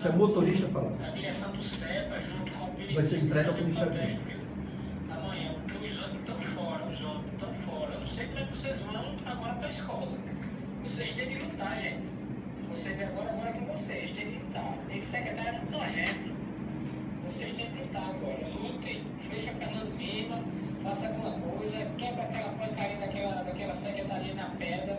Isso é motorista falando. A direção do CEPA, junto com o Isso vai ser entregue ao Ministério Público. Amanhã, porque os ônibus estão fora, os ônibus estão fora. Eu não sei como é que vocês vão agora para a escola. Vocês têm de lutar, gente. Vocês agora, agora é com vocês, têm de lutar. Esse secretário é um nojento. Vocês têm de lutar agora. Lutem, fecha Fernando Lima, faça alguma coisa, quebra aquela porcaria daquela, daquela secretaria na pedra.